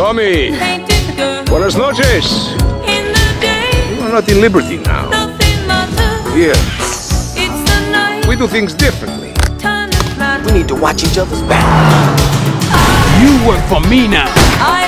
Tommy! Buenas noches! You are not in Liberty now. Here, we do things differently. We need to watch each other's back. You work for me now.